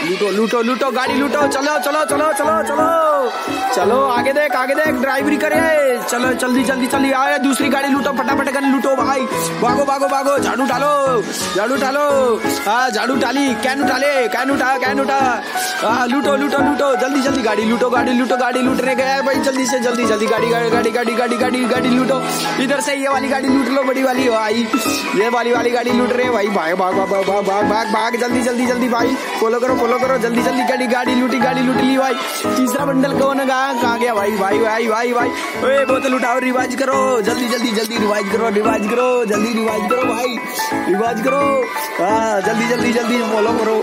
लूटो लूटो लूटो, गाड़ी लूटो, चलो चलो चलो चलो चलो। चलो, आगे देख आगे देख ड्राइवरी करे। चलो, जल्दी जल्दी जल्दी आए दूसरी गाड़ी लूटो, फटाफट कर लूटो भाई। भागो भागो भागो, झाड़ू डालो झाड़ू डालो। हाँ झाड़ू डाली, कैन उठाले कैन उठा कैन उठा। हाँ लूटो लूटो लूटो, जल्दी जल्दी, गाड़ी लूटो गाड़ी लूटो, गाड़ी लूटने गया भाई, जल्दी से, जल्दी जल्दी, गाड़ी गाड़ी गाड़ी गाड़ी गाड़ी गाड़ी गाड़ी लूटो। इधर से ये वाली गाड़ी लूट लो, बड़ी वाली, भाई। ये वाली वाली गाड़ी लूट रहे भाई, भाग भाग भाग भाग भाग भाग भाग जल्दी। जल्दी जल्दी भाई। फॉलो करो फॉलो करो। जल्दी जल्दी गाड़ी गाड़ी लूटी, गाड़ी लूट ली भाई। तीसरा बंडल कौन कहा, कहाँ गया भाई? भाई भाई भाई भाई। ओए, बोतल उठाओ रिवाज करो। जल्दी जल्दी जल्दी रिवाज करो रिवाज करो। जल्दी रिवाज करो भाई। रिवाज करो। हाँ जल्दी जल्दी जल्दी फॉलो करो।